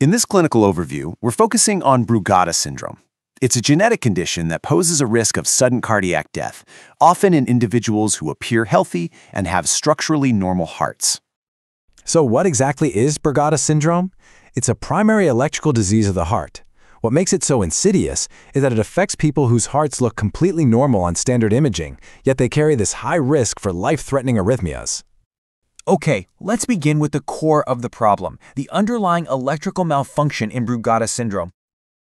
In this clinical overview, we're focusing on Brugada syndrome. It's a genetic condition that poses a risk of sudden cardiac death, often in individuals who appear healthy and have structurally normal hearts. So what exactly is Brugada syndrome? It's a primary electrical disease of the heart. What makes it so insidious is that it affects people whose hearts look completely normal on standard imaging, yet they carry this high risk for life-threatening arrhythmias. Okay, let's begin with the core of the problem, the underlying electrical malfunction in Brugada syndrome.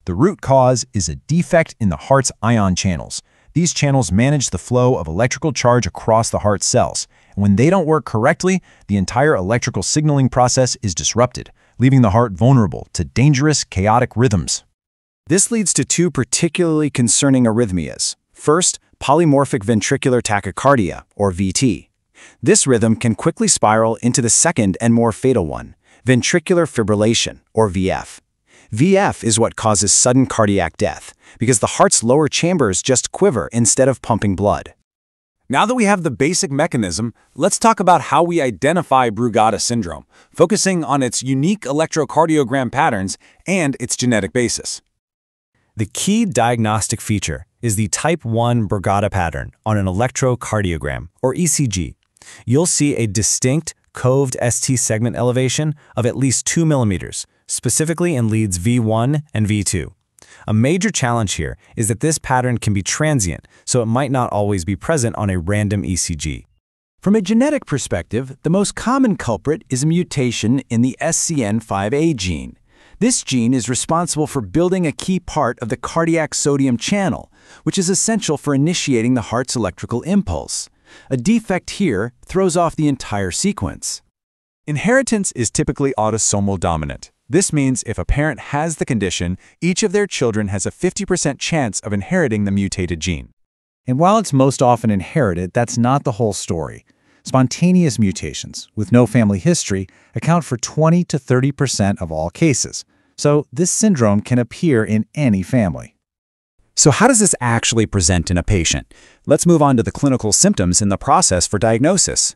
The root cause is a defect in the heart's ion channels. These channels manage the flow of electrical charge across the heart cells, and when they don't work correctly, the entire electrical signaling process is disrupted, leaving the heart vulnerable to dangerous, chaotic rhythms. This leads to two particularly concerning arrhythmias. First, polymorphic ventricular tachycardia, or VT. This rhythm can quickly spiral into the second and more fatal one, ventricular fibrillation, or VF. VF is what causes sudden cardiac death, because the heart's lower chambers just quiver instead of pumping blood. Now that we have the basic mechanism, let's talk about how we identify Brugada syndrome, focusing on its unique electrocardiogram patterns and its genetic basis. The key diagnostic feature is the type 1 Brugada pattern on an electrocardiogram, or ECG. You'll see a distinct coved ST segment elevation of at least 2 millimeters, specifically in leads V1 and V2. A major challenge here is that this pattern can be transient, so it might not always be present on a random ECG. From a genetic perspective, the most common culprit is a mutation in the SCN5A gene. This gene is responsible for building a key part of the cardiac sodium channel, which is essential for initiating the heart's electrical impulse. A defect here throws off the entire sequence. Inheritance is typically autosomal dominant. This means if a parent has the condition, each of their children has a 50% chance of inheriting the mutated gene. And while it's most often inherited, that's not the whole story. Spontaneous mutations, with no family history, account for 20 to 30% of all cases. So this syndrome can appear in any family. So how does this actually present in a patient? Let's move on to the clinical symptoms in the process for diagnosis.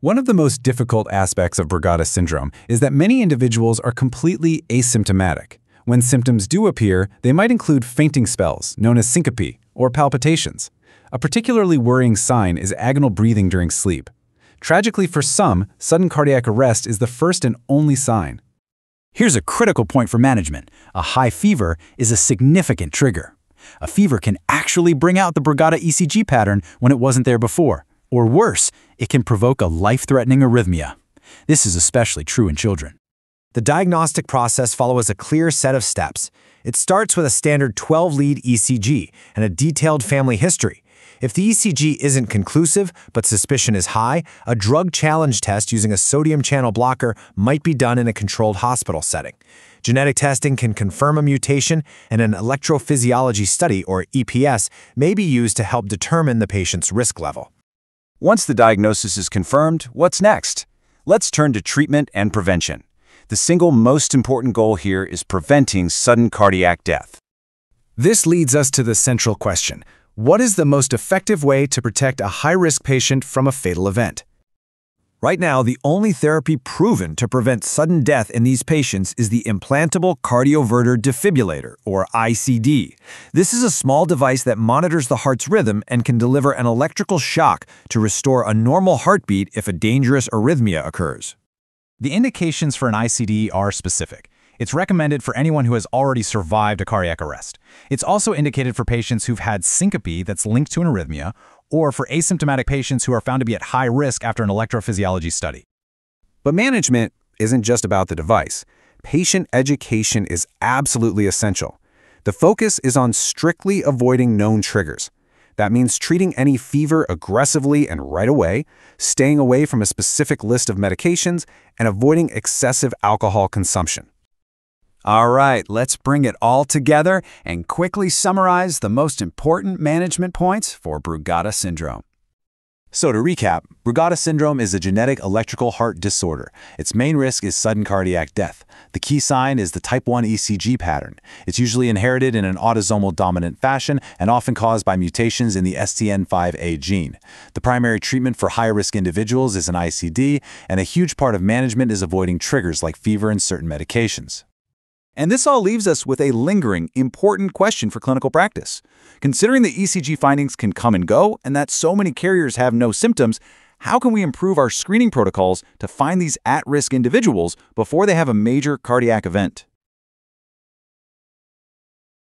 One of the most difficult aspects of Brugada syndrome is that many individuals are completely asymptomatic. When symptoms do appear, they might include fainting spells, known as syncope, or palpitations. A particularly worrying sign is agonal breathing during sleep. Tragically for some, sudden cardiac arrest is the first and only sign. Here's a critical point for management. A high fever is a significant trigger. A fever can actually bring out the Brugada ECG pattern when it wasn't there before. Or worse, it can provoke a life-threatening arrhythmia. This is especially true in children. The diagnostic process follows a clear set of steps. It starts with a standard 12-lead ECG and a detailed family history. If the ECG isn't conclusive, but suspicion is high, a drug challenge test using a sodium channel blocker might be done in a controlled hospital setting. Genetic testing can confirm a mutation, and an electrophysiology study, or EPS, may be used to help determine the patient's risk level. Once the diagnosis is confirmed, what's next? Let's turn to treatment and prevention. The single most important goal here is preventing sudden cardiac death. This leads us to the central question. What is the most effective way to protect a high-risk patient from a fatal event? Right now, the only therapy proven to prevent sudden death in these patients is the implantable cardioverter defibrillator, or ICD. This is a small device that monitors the heart's rhythm and can deliver an electrical shock to restore a normal heartbeat if a dangerous arrhythmia occurs. The indications for an ICD are specific. It's recommended for anyone who has already survived a cardiac arrest. It's also indicated for patients who've had syncope that's linked to an arrhythmia, or for asymptomatic patients who are found to be at high risk after an electrophysiology study. But management isn't just about the device. Patient education is absolutely essential. The focus is on strictly avoiding known triggers. That means treating any fever aggressively and right away, staying away from a specific list of medications, and avoiding excessive alcohol consumption. All right, let's bring it all together and quickly summarize the most important management points for Brugada syndrome. So to recap, Brugada syndrome is a genetic electrical heart disorder. Its main risk is sudden cardiac death. The key sign is the type 1 ECG pattern. It's usually inherited in an autosomal dominant fashion and often caused by mutations in the SCN5A gene. The primary treatment for high-risk individuals is an ICD, and a huge part of management is avoiding triggers like fever and certain medications. And this all leaves us with a lingering, important question for clinical practice. Considering the ECG findings can come and go, and that so many carriers have no symptoms, how can we improve our screening protocols to find these at risk individuals before they have a major cardiac event?